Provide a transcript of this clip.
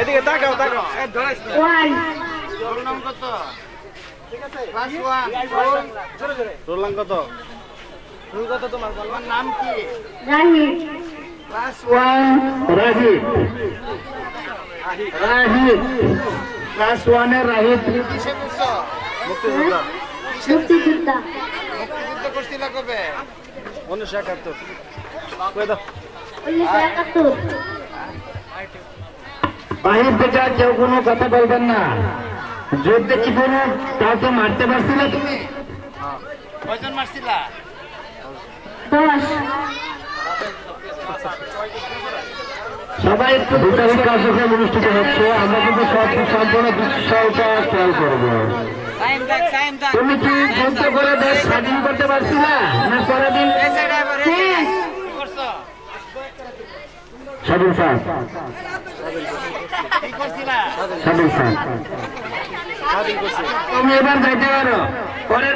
এদিকে তাকাও তাকাও। ওয়ান রোল নাম কত? ক্লাস নাম রোল কত তোমার তোমার নাম কি? Rahid class one Rahid Rahid class ওয়ানের রাহিদ কিসে পড়ছো? মুক্তিযোদ্ধা। মুক্তিযোদ্ধা। মুক্তিযুদ্ধ করছিল কবে? উনিশশো একাত্তর। কই দাও। উনিশশো একাত্তর। বাহির থেকে আর কেউ কোনো কথা বলবেন না। যুদ্ধে কি কোনো কাউকে মারতে পারছিলে তুমি? কয়জন মারছিলা? দশ। সবাই একটু বিচারিক কার্যক্রম অনুষ্ঠিত হচ্ছে? আমরা কিন্তু সব সম্পূর্ণ বিষয়টা খেয়াল করব। তুমি কি যুদ্ধ করে দেশ স্বাধীন করতে পারছিলা? না পরের দিন হ্যাঁ স্বাধীন স্যার। তুমি এবার যাইতে পারো। পরের